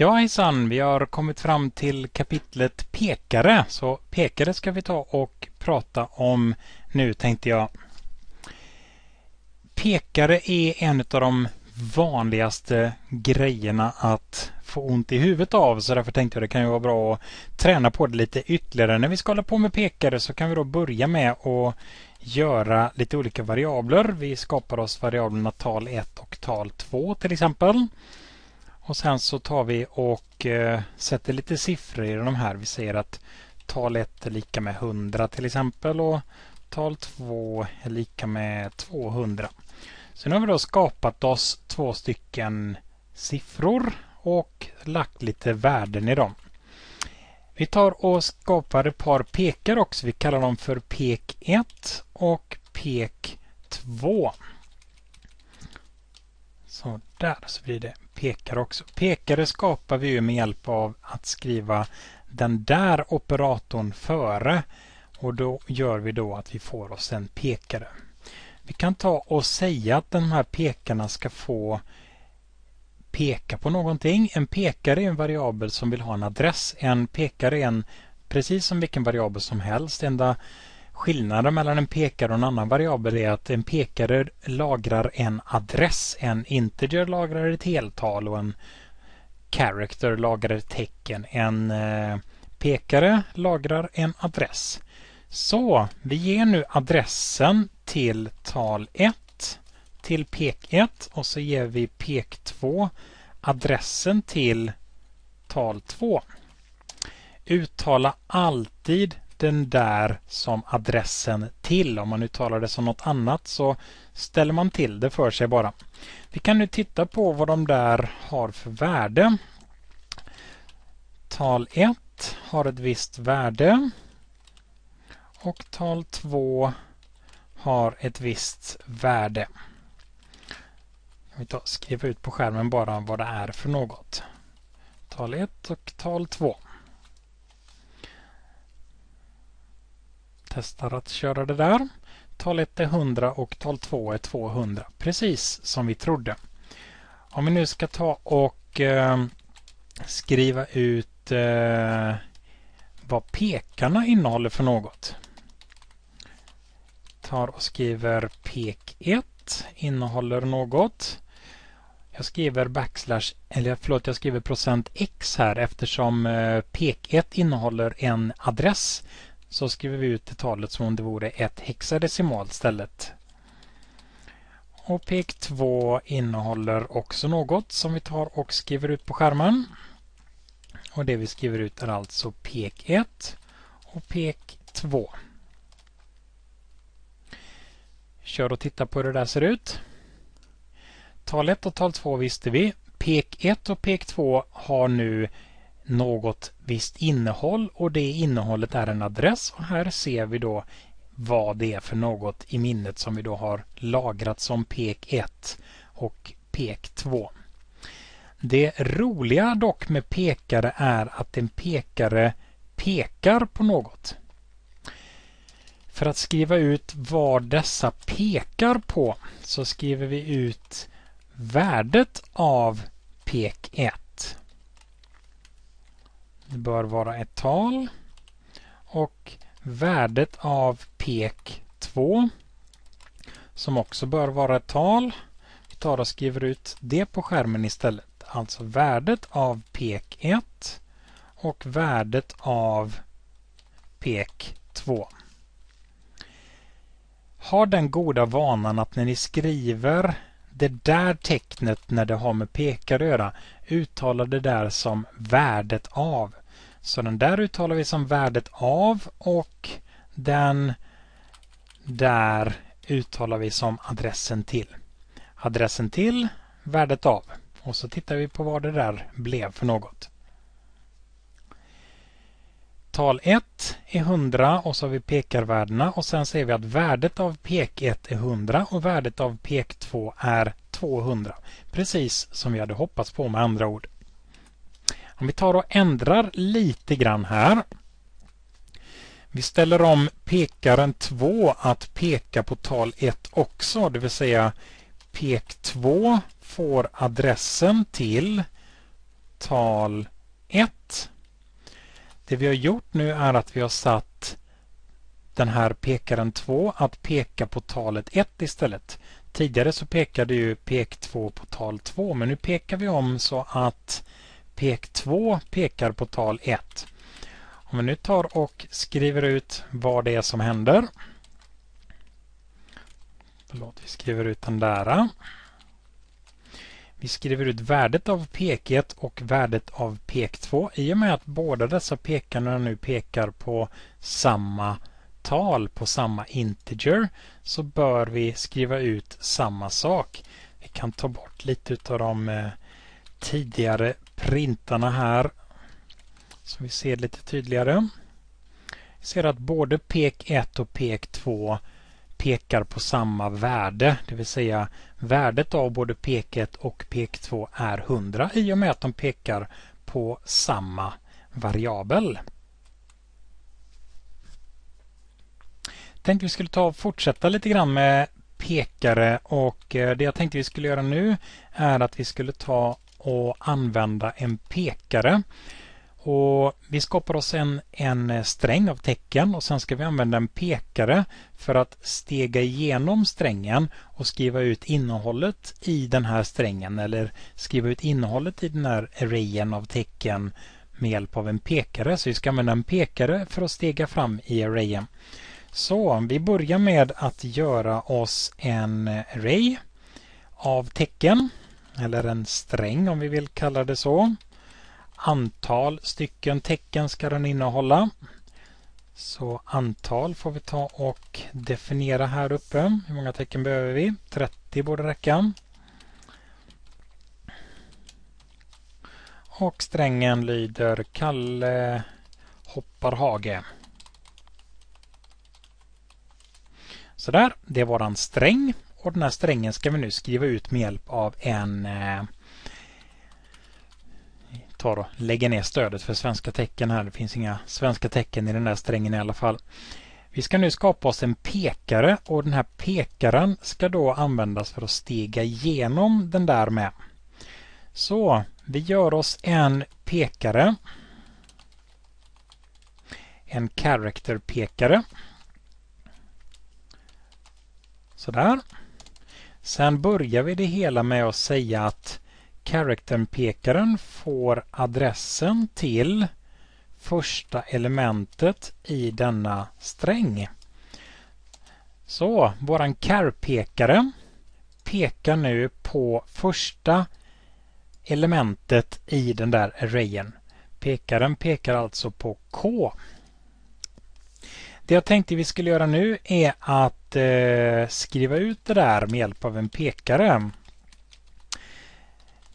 Ja hejsan, vi har kommit fram till kapitlet pekare. Så pekare ska vi ta och prata om nu tänkte jag. Pekare är en av de vanligaste grejerna att få ont i huvudet av så därför tänkte jag det kan ju vara bra att träna på det lite ytterligare. När vi ska hålla på med pekare så kan vi då börja med att göra lite olika variabler. Vi skapar oss variablerna tal 1 och tal 2 till exempel. Och sen så tar vi och eh, sätter lite siffror i de här. Vi säger att tal 1 är lika med 100 till exempel och tal 2 är lika med 200. Sen har vi då skapat oss två stycken siffror och lagt lite värden i dem. Vi tar och skapar ett par pekar också. Vi kallar dem för pek 1 och pek 2. Så där så blir det pekare också. Pekare skapar vi ju med hjälp av att skriva den där operatorn före och då gör vi då att vi får oss en pekare. Vi kan ta och säga att de här pekarna ska få peka på någonting. En pekare är en variabel som vill ha en adress. En pekare är en precis som vilken variabel som helst. Enda skillnaden mellan en pekare och en annan variabel är att en pekare lagrar en adress. En integer lagrar ett heltal och en character lagrar ett tecken. En eh, pekare lagrar en adress. Så vi ger nu adressen till tal 1 till pek 1 och så ger vi pek 2 adressen till tal 2. Uttala alltid den där som adressen till. Om man uttalar det som något annat så ställer man till det för sig bara. Vi kan nu titta på vad de där har för värde. Tal 1 har ett visst värde och tal 2 har ett visst värde. Vi tar, skriva ut på skärmen bara vad det är för något. Tal 1 och tal 2. Testar att köra det där. Tal 1 är 100 och tal 2 är 200. Precis som vi trodde. Om vi nu ska ta och eh, skriva ut eh, vad pekarna innehåller för något. Tar och skriver pek 1 innehåller något. Jag skriver backslash, eller förlåt, jag skriver procent x här eftersom eh, pek 1 innehåller en adress så skriver vi ut det talet som om det vore ett hexadecimalt stället. Och pek 2 innehåller också något som vi tar och skriver ut på skärmen. Och det vi skriver ut är alltså pek 1 och pek 2. Kör och titta på hur det där ser ut. Tal 1 och tal 2 visste vi. Pek 1 och pek 2 har nu något visst innehåll och det innehållet är en adress och här ser vi då vad det är för något i minnet som vi då har lagrat som pek 1 och pek 2. Det roliga dock med pekare är att en pekare pekar på något. För att skriva ut vad dessa pekar på så skriver vi ut värdet av pek 1. Det bör vara ett tal och värdet av pek 2 som också bör vara ett tal. Vi tar och skriver ut det på skärmen istället. Alltså värdet av pek 1 och värdet av pek 2. Ha den goda vanan att när ni skriver det där tecknet när det har med pekar att göra uttala det där som värdet av. Så den där uttalar vi som värdet av och den där uttalar vi som adressen till. Adressen till, värdet av. Och så tittar vi på vad det där blev för något. Tal 1 är 100 och så har vi pekarvärdena och sen ser vi att värdet av pek 1 är 100 och värdet av pek 2 är 200. Precis som vi hade hoppats på med andra ord. Om vi tar och ändrar lite grann här. Vi ställer om pekaren 2 att peka på tal 1 också, det vill säga pek 2 får adressen till tal 1. Det vi har gjort nu är att vi har satt den här pekaren 2 att peka på talet 1 istället. Tidigare så pekade ju pek 2 på tal 2 men nu pekar vi om så att pek 2 pekar på tal 1. Om vi nu tar och skriver ut vad det är som händer. Förlåt, vi skriver ut den där. Vi skriver ut värdet av pek 1 och värdet av pek 2. I och med att båda dessa pekarna nu pekar på samma tal, på samma integer, så bör vi skriva ut samma sak. Vi kan ta bort lite av de eh, tidigare printarna här så vi ser lite tydligare. Vi ser att både pek 1 och pek 2 pekar på samma värde, det vill säga värdet av både pek 1 och pek 2 är 100 i och med att de pekar på samma variabel. Tänkte vi skulle ta och fortsätta lite grann med pekare och eh, det jag tänkte vi skulle göra nu är att vi skulle ta och använda en pekare och vi skapar oss en, en eh, sträng av tecken och sen ska vi använda en pekare för att stega igenom strängen och skriva ut innehållet i den här strängen eller skriva ut innehållet i den här arrayen av tecken med hjälp av en pekare. Så vi ska använda en pekare för att stega fram i arrayen. Så vi börjar med att göra oss en array av tecken eller en sträng om vi vill kalla det så antal stycken tecken ska den innehålla. Så antal får vi ta och definiera här uppe. Hur många tecken behöver vi? 30 borde räcka. Och strängen lyder Kalle hoppar hage. Sådär, det är våran sträng. Och den här strängen ska vi nu skriva ut med hjälp av en eh, tar och lägger ner stödet för svenska tecken här. Det finns inga svenska tecken i den där strängen i alla fall. Vi ska nu skapa oss en pekare och den här pekaren ska då användas för att stega igenom den där med. Så vi gör oss en pekare. En character-pekare. Sådär. Sen börjar vi det hela med att säga att Character-pekaren får adressen till första elementet i denna sträng. Så våran char-pekare pekar nu på första elementet i den där arrayen. Pekaren pekar alltså på K. Det jag tänkte vi skulle göra nu är att eh, skriva ut det där med hjälp av en pekare.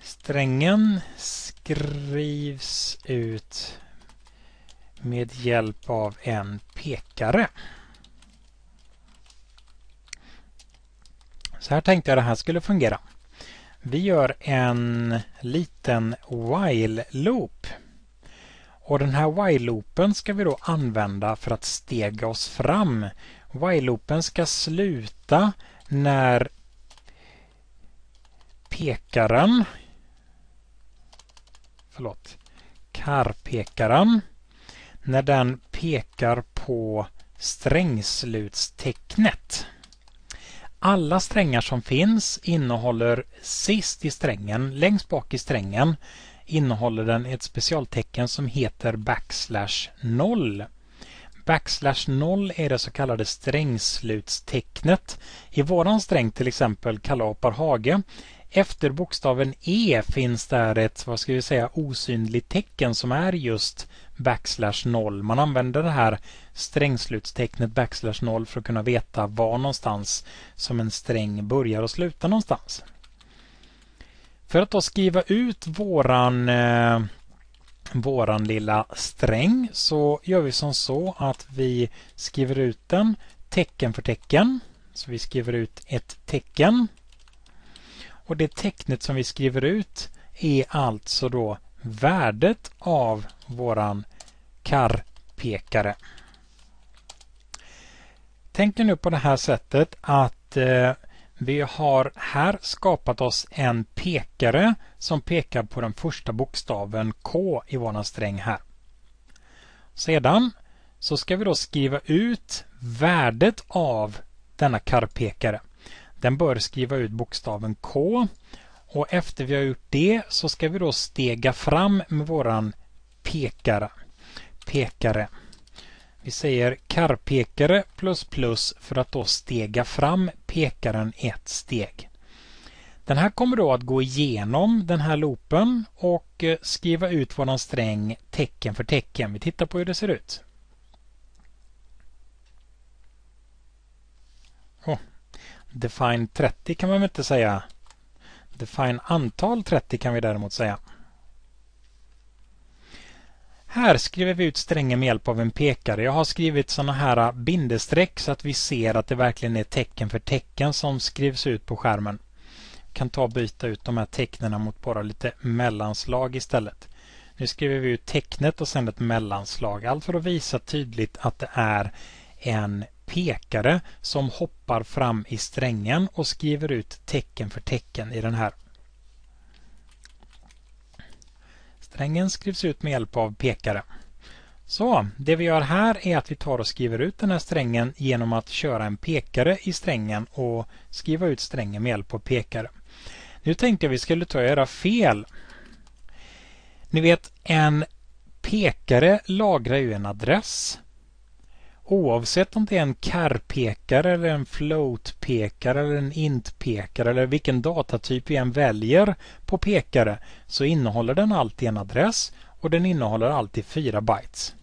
Strängen skrivs ut med hjälp av en pekare. Så här tänkte jag det här skulle fungera. Vi gör en liten while-loop. Och den här while-loopen ska vi då använda för att stega oss fram. While-loopen ska sluta när pekaren förlåt, karpekaren när den pekar på strängslutstecknet. Alla strängar som finns innehåller sist i strängen, längst bak i strängen, innehåller den ett specialtecken som heter backslash 0. Backslash 0 är det så kallade strängslutstecknet. I våran sträng till exempel Kalapar Hage efter bokstaven E finns där ett, vad ska vi säga, osynligt tecken som är just backslash 0. Man använder det här strängslutstecknet backslash 0 för att kunna veta var någonstans som en sträng börjar och slutar någonstans. För att då skriva ut våran eh, våran lilla sträng så gör vi som så att vi skriver ut den tecken för tecken. Så vi skriver ut ett tecken och det tecknet som vi skriver ut är alltså då värdet av våran karpekare. Tänk nu på det här sättet att eh, vi har här skapat oss en pekare som pekar på den första bokstaven K i våran sträng här. Sedan så ska vi då skriva ut värdet av denna karpekare. Den bör skriva ut bokstaven K och efter vi har gjort det så ska vi då stega fram med våran pekare. pekare. Vi säger karpekare plus plus för att då stega fram pekaren ett steg. Den här kommer då att gå igenom den här loopen och eh, skriva ut våran sträng tecken för tecken. Vi tittar på hur det ser ut. Oh. Define 30 kan man väl inte säga. Define antal 30 kan vi däremot säga. Här skriver vi ut strängen med hjälp av en pekare. Jag har skrivit sådana här bindestreck så att vi ser att det verkligen är tecken för tecken som skrivs ut på skärmen. Jag kan ta och byta ut de här tecknen mot bara lite mellanslag istället. Nu skriver vi ut tecknet och sen ett mellanslag. Allt för att visa tydligt att det är en pekare som hoppar fram i strängen och skriver ut tecken för tecken i den här. Strängen skrivs ut med hjälp av pekare. Så, det vi gör här är att vi tar och skriver ut den här strängen genom att köra en pekare i strängen och skriva ut strängen med hjälp av pekare. Nu tänkte jag vi skulle ta och göra fel. Ni vet, en pekare lagrar ju en adress Oavsett om det är en car-pekare eller en float-pekare eller en int-pekare eller vilken datatyp vi än väljer på pekare så innehåller den alltid en adress och den innehåller alltid 4 bytes.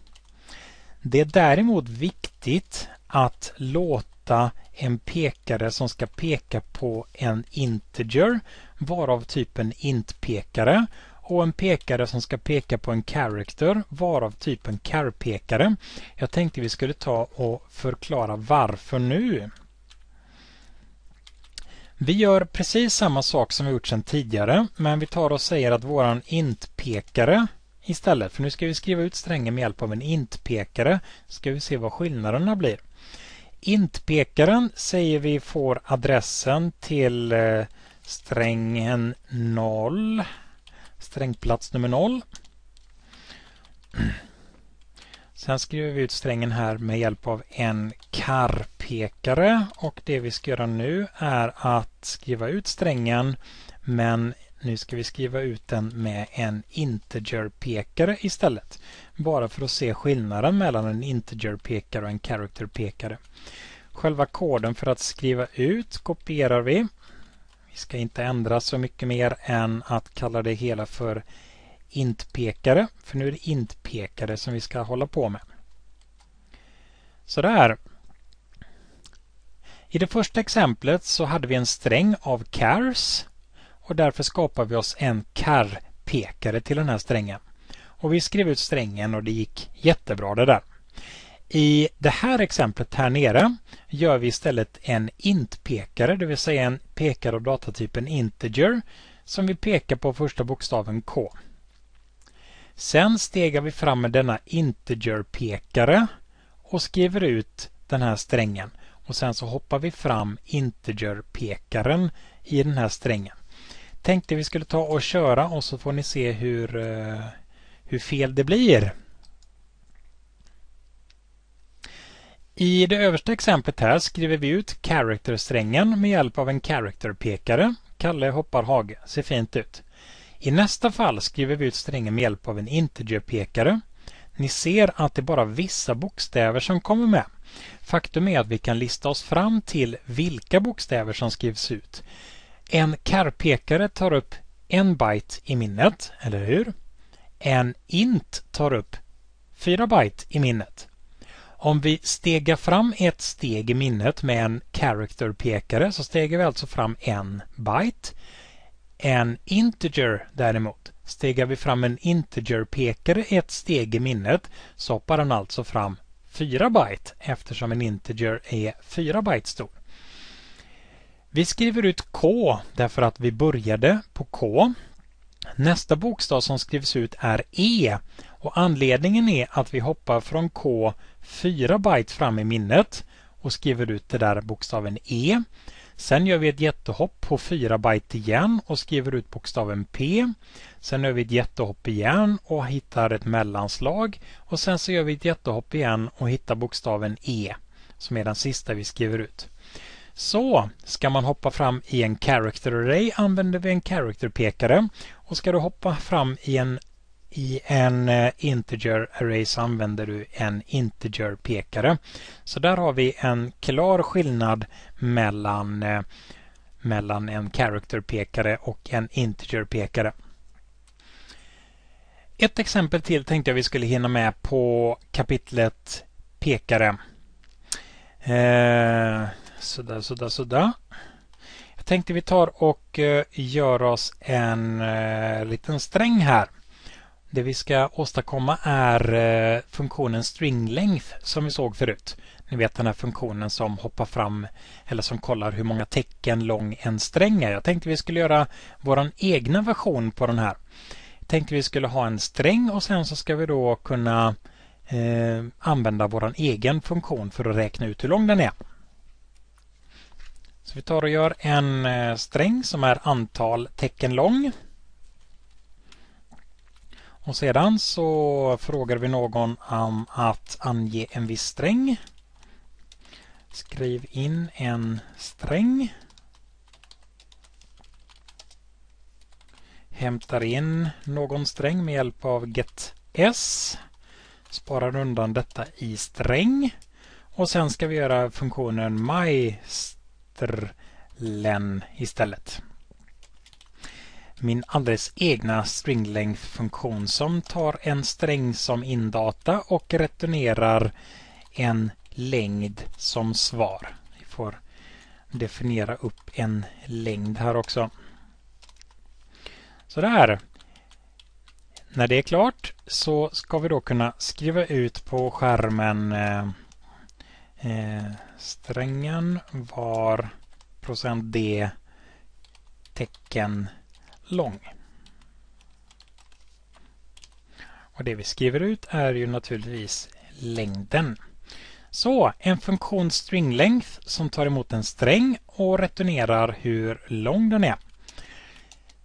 Det är däremot viktigt att låta en pekare som ska peka på en integer vara av typen int-pekare och en pekare som ska peka på en character varav typen char-pekare. Jag tänkte vi skulle ta och förklara varför nu. Vi gör precis samma sak som vi gjort sedan tidigare men vi tar och säger att våran int-pekare istället, för nu ska vi skriva ut strängen med hjälp av en int-pekare, ska vi se vad skillnaderna blir. Int-pekaren säger vi får adressen till eh, strängen 0 strängplats nummer 0. Sen skriver vi ut strängen här med hjälp av en karpekare och det vi ska göra nu är att skriva ut strängen men nu ska vi skriva ut den med en integer-pekare istället. Bara för att se skillnaden mellan en integer-pekare och en characterpekare. Själva koden för att skriva ut kopierar vi vi ska inte ändra så mycket mer än att kalla det hela för intpekare För nu är det intpekare som vi ska hålla på med. Sådär. I det första exemplet så hade vi en sträng av Cars och därför skapar vi oss en Car-pekare till den här strängen. Och vi skrev ut strängen och det gick jättebra det där. I det här exemplet här nere gör vi istället en int-pekare, det vill säga en pekare av datatypen integer som vi pekar på första bokstaven K. Sen stegar vi fram med denna integer-pekare och skriver ut den här strängen. Och sen så hoppar vi fram integer-pekaren i den här strängen. Tänkte vi skulle ta och köra och så får ni se hur, eh, hur fel det blir. I det översta exemplet här skriver vi ut character-strängen med hjälp av en character-pekare. Kalle hoppar hage. Ser fint ut. I nästa fall skriver vi ut strängen med hjälp av en integer-pekare. Ni ser att det är bara vissa bokstäver som kommer med. Faktum är att vi kan lista oss fram till vilka bokstäver som skrivs ut. En char-pekare tar upp en byte i minnet, eller hur? En int tar upp fyra byte i minnet. Om vi stegar fram ett steg i minnet med en character-pekare så stegar vi alltså fram en byte. En integer däremot, stegar vi fram en integer-pekare ett steg i minnet så hoppar den alltså fram 4 byte eftersom en integer är 4 byte stor. Vi skriver ut K därför att vi började på K. Nästa bokstav som skrivs ut är E och anledningen är att vi hoppar från K 4 byte fram i minnet och skriver ut det där bokstaven E. Sen gör vi ett jättehopp på 4 byte igen och skriver ut bokstaven P. Sen gör vi ett jättehopp igen och hittar ett mellanslag. Och sen så gör vi ett jättehopp igen och hittar bokstaven E som är den sista vi skriver ut. Så ska man hoppa fram i en character array använder vi en character-pekare. Och ska du hoppa fram i en i en eh, integer array så använder du en integer-pekare. Så där har vi en klar skillnad mellan, eh, mellan en character-pekare och en integer-pekare. Ett exempel till tänkte jag vi skulle hinna med på kapitlet pekare. Eh, sådär, sådär, sådär. Jag tänkte vi tar och eh, gör oss en eh, liten sträng här. Det vi ska åstadkomma är eh, funktionen string length som vi såg förut. Ni vet den här funktionen som hoppar fram eller som kollar hur många tecken lång en sträng är. Jag tänkte vi skulle göra vår egna version på den här. Jag tänkte vi skulle ha en sträng och sen så ska vi då kunna eh, använda vår egen funktion för att räkna ut hur lång den är. Så vi tar och gör en eh, sträng som är antal tecken lång. Och sedan så frågar vi någon om att ange en viss sträng. Skriv in en sträng. Hämtar in någon sträng med hjälp av getS. Sparar undan detta i sträng. Och sen ska vi göra funktionen mystrlen istället min alldeles egna stringlength-funktion som tar en sträng som indata och returnerar en längd som svar. Vi får definiera upp en längd här också. Så där. När det är klart så ska vi då kunna skriva ut på skärmen eh, eh strängen var procent %d tecken lång. Och det vi skriver ut är ju naturligtvis längden. Så en funktion string length som tar emot en sträng och returnerar hur lång den är.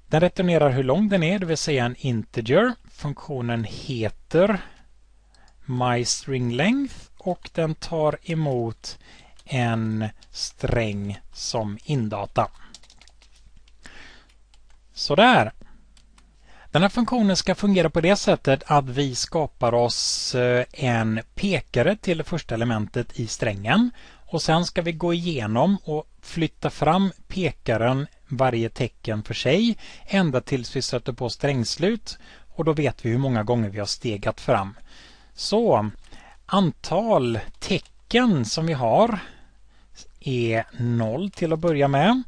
Den returnerar hur lång den är, det vill säga en integer. Funktionen heter myStringLength och den tar emot en sträng som indata. Sådär. Den här funktionen ska fungera på det sättet att vi skapar oss eh, en pekare till det första elementet i strängen. Och sen ska vi gå igenom och flytta fram pekaren varje tecken för sig ända tills vi sätter på strängslut. Och då vet vi hur många gånger vi har stegat fram. Så antal tecken som vi har är noll till att börja med.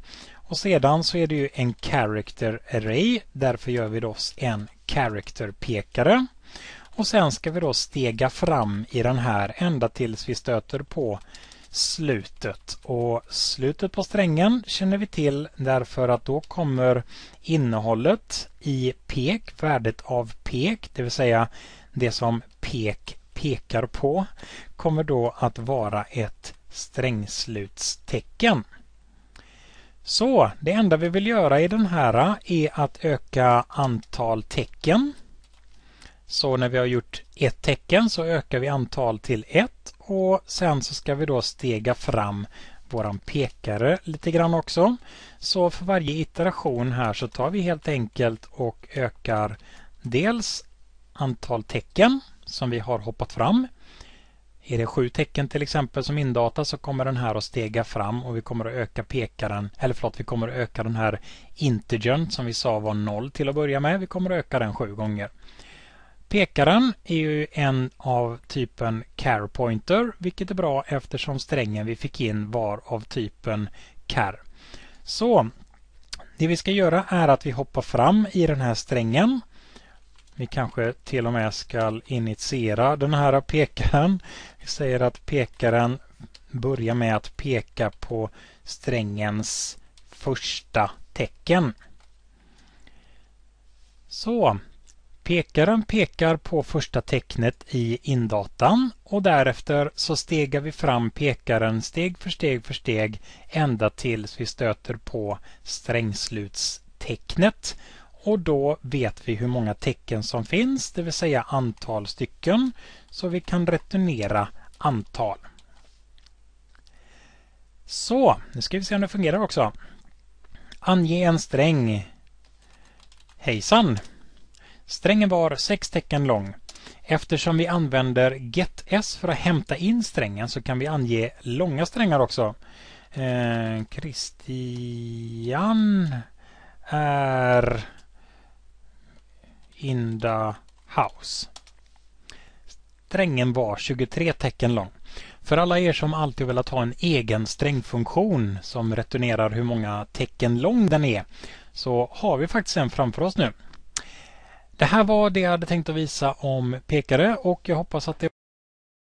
Och sedan så är det ju en character array. Därför gör vi då en character-pekare. Och sen ska vi då stega fram i den här ända tills vi stöter på slutet. Och slutet på strängen känner vi till därför att då kommer innehållet i pek, värdet av pek, det vill säga det som pek pekar på, kommer då att vara ett strängslutstecken. Så det enda vi vill göra i den här är att öka antal tecken. Så när vi har gjort ett tecken så ökar vi antal till ett och sen så ska vi då stega fram våran pekare lite grann också. Så för varje iteration här så tar vi helt enkelt och ökar dels antal tecken som vi har hoppat fram är det sju tecken till exempel som indata så kommer den här att stega fram och vi kommer att öka pekaren, eller förlåt, vi kommer att öka den här integern som vi sa var noll till att börja med. Vi kommer att öka den sju gånger. Pekaren är ju en av typen char pointer, vilket är bra eftersom strängen vi fick in var av typen char. Så det vi ska göra är att vi hoppar fram i den här strängen vi kanske till och med ska initiera den här pekaren. Vi säger att pekaren börjar med att peka på strängens första tecken. Så, Pekaren pekar på första tecknet i indatan och därefter så stegar vi fram pekaren steg för steg för steg ända tills vi stöter på strängslutstecknet. Och då vet vi hur många tecken som finns, det vill säga antal stycken. Så vi kan returnera antal. Så, nu ska vi se om det fungerar också. Ange en sträng. Hejsan! Strängen var sex tecken lång. Eftersom vi använder getS för att hämta in strängen så kan vi ange långa strängar också. Eh, Christian är in the house. Strängen var 23 tecken lång. För alla er som alltid velat ha en egen strängfunktion som returnerar hur många tecken lång den är så har vi faktiskt en framför oss nu. Det här var det jag hade tänkt att visa om pekare och jag hoppas att det